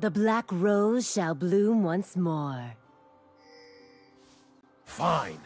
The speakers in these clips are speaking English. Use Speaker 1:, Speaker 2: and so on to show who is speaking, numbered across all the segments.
Speaker 1: The black rose shall bloom once more.
Speaker 2: Fine.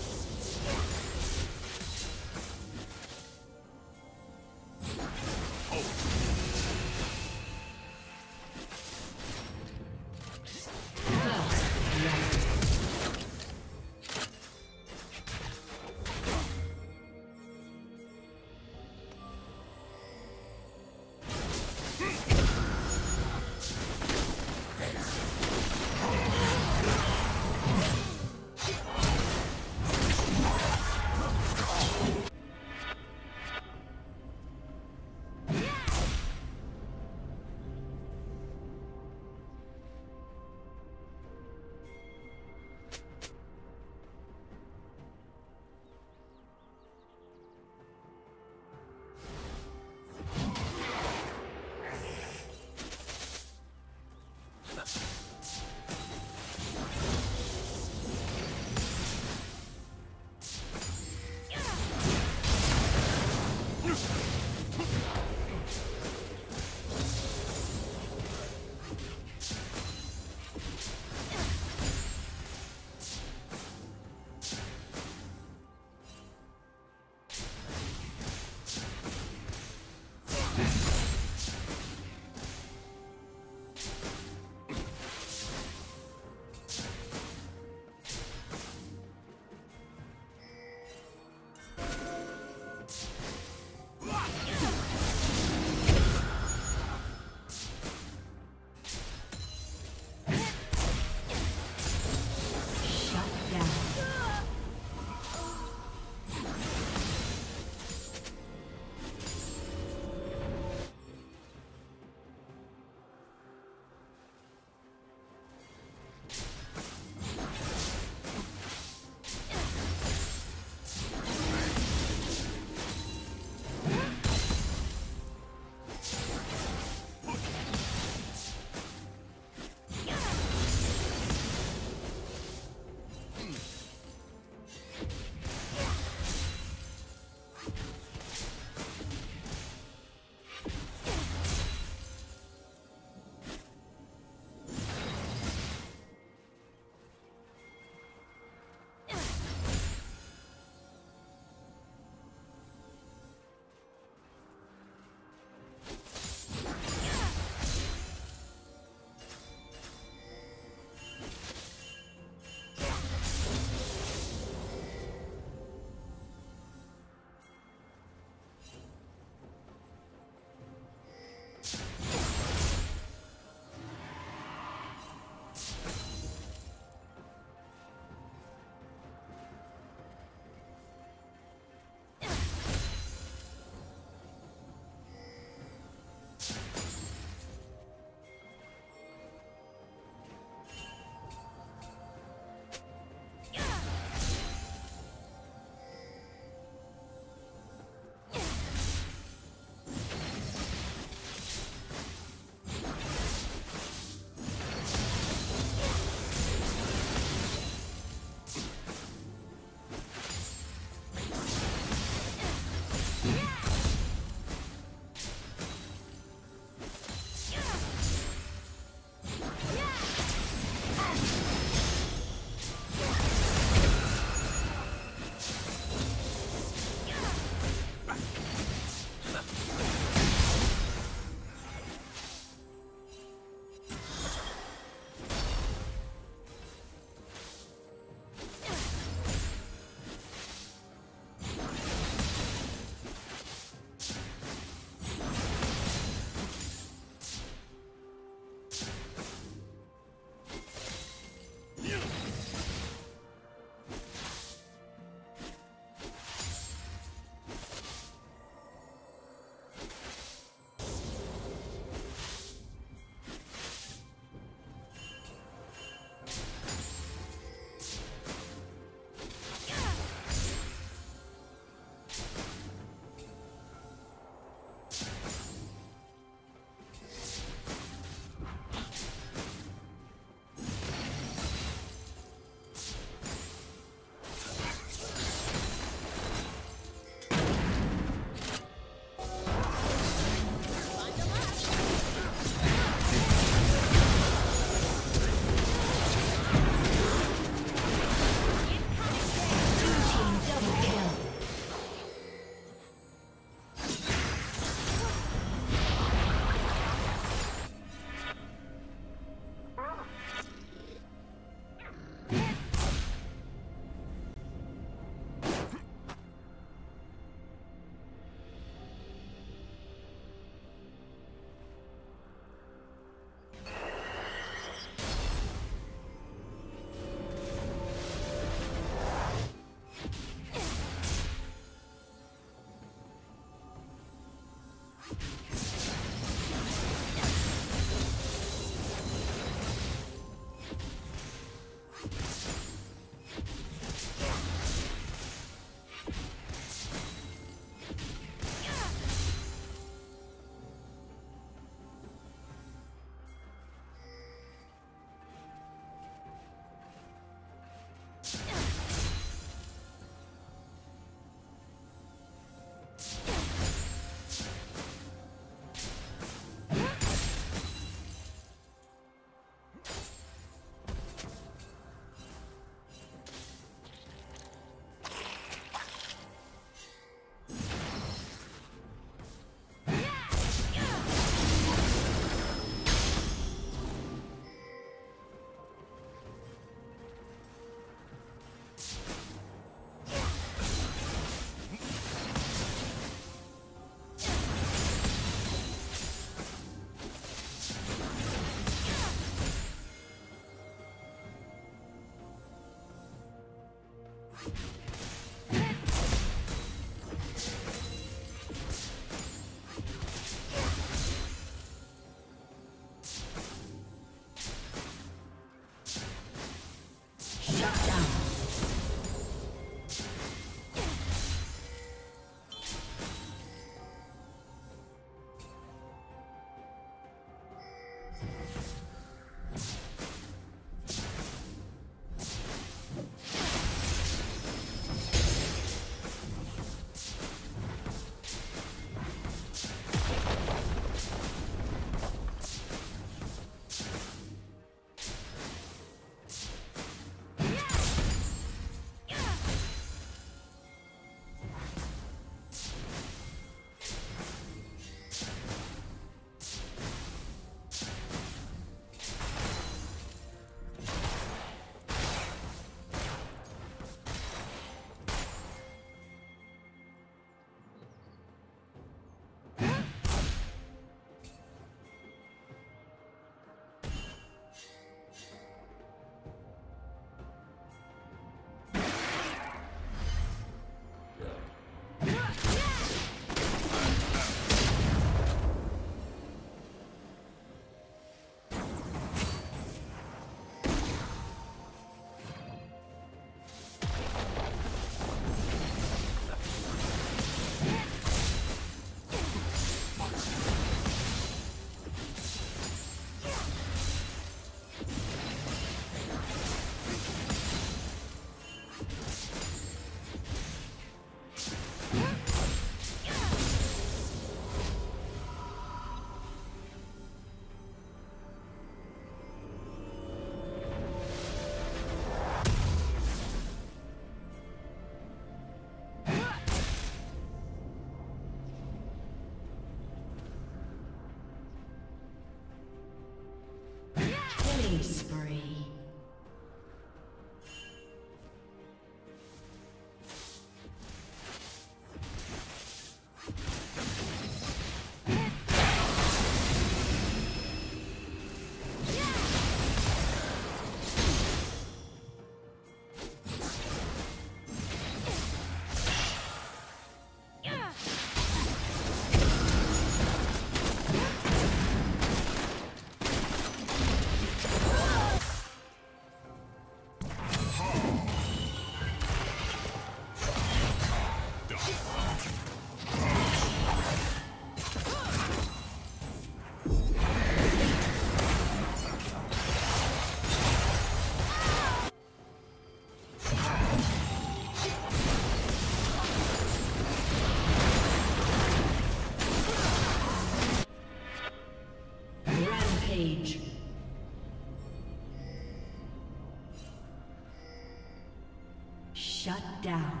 Speaker 1: Down.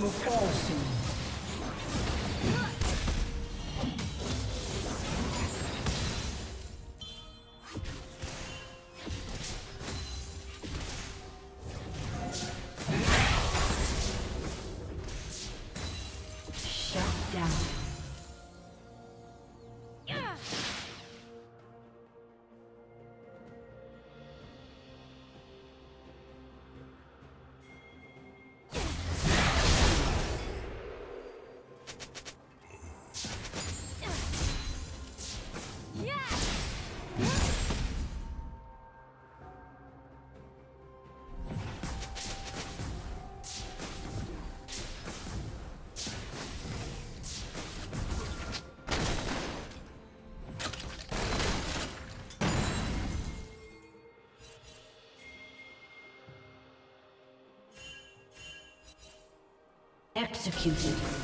Speaker 1: will fall soon. Executed.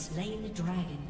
Speaker 1: slain the dragon.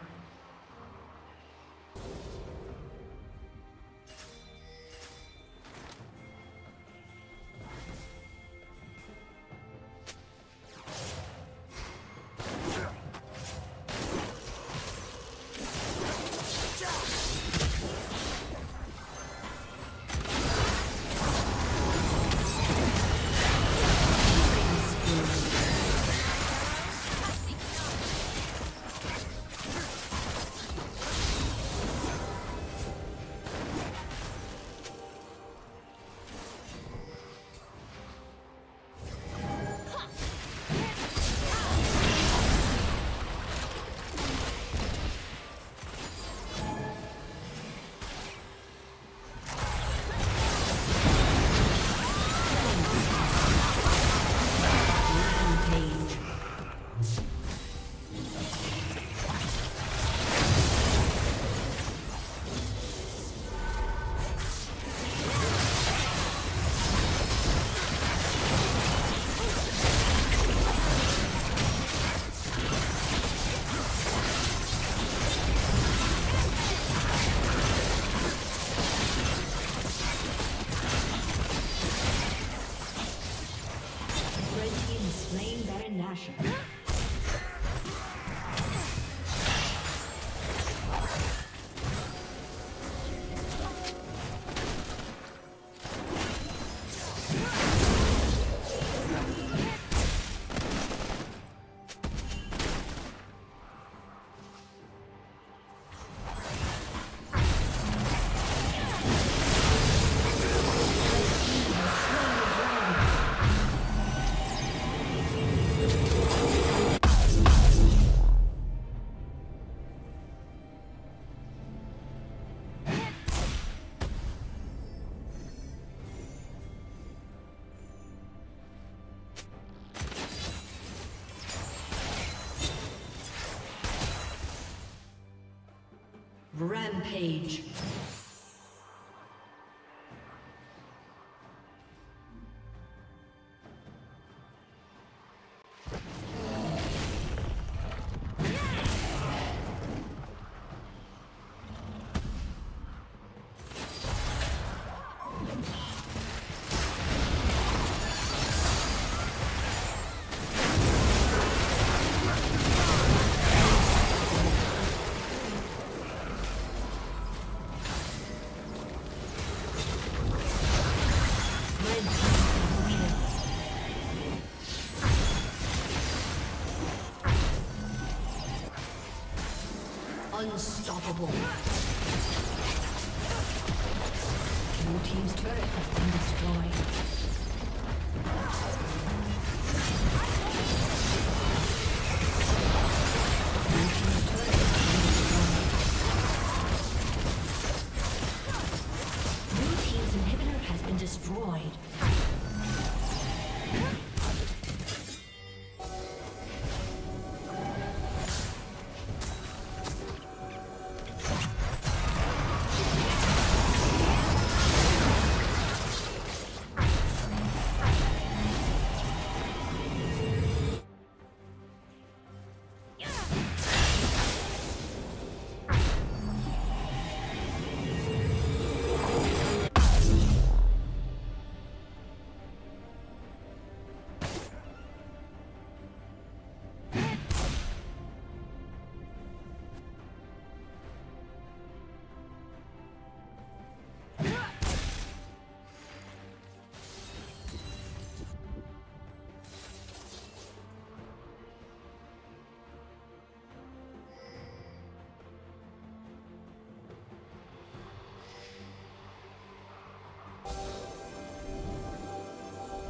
Speaker 1: Rampage.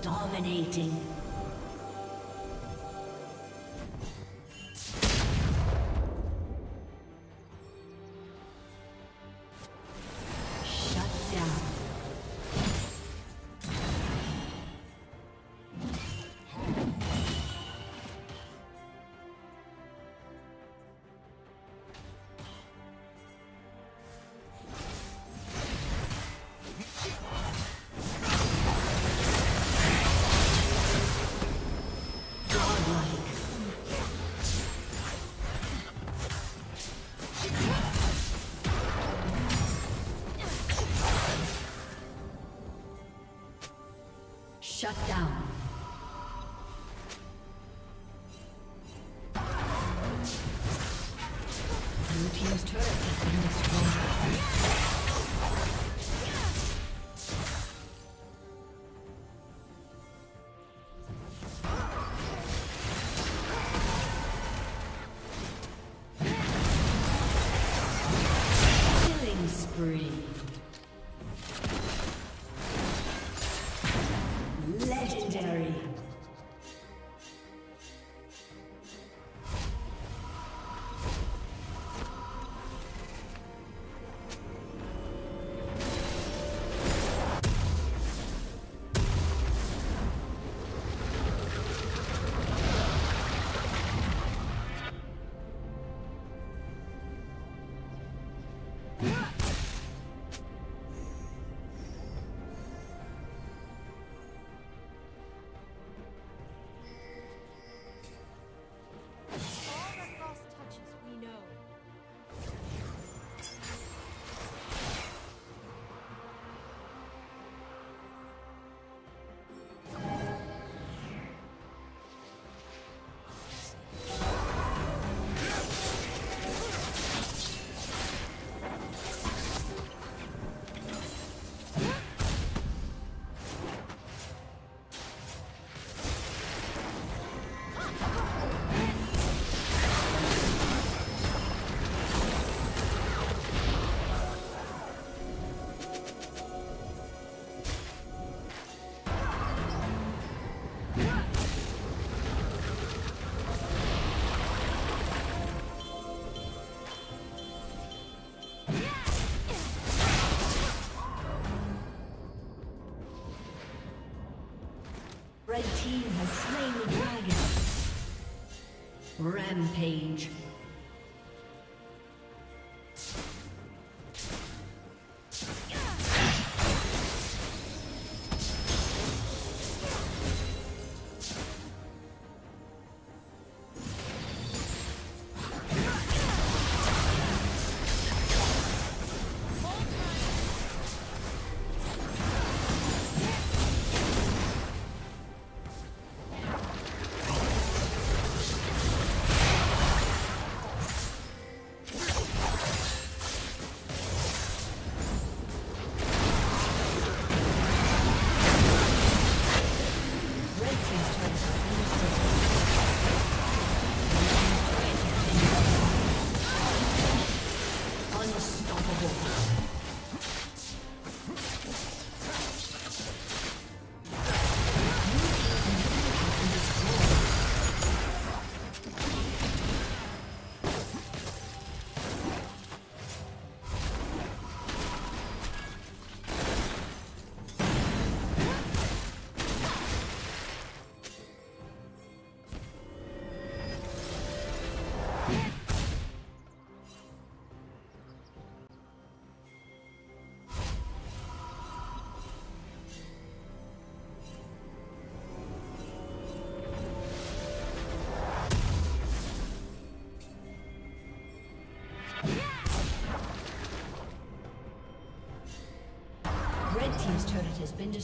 Speaker 1: Dominating.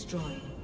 Speaker 1: Destroyed.